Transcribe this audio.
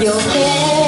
Your head.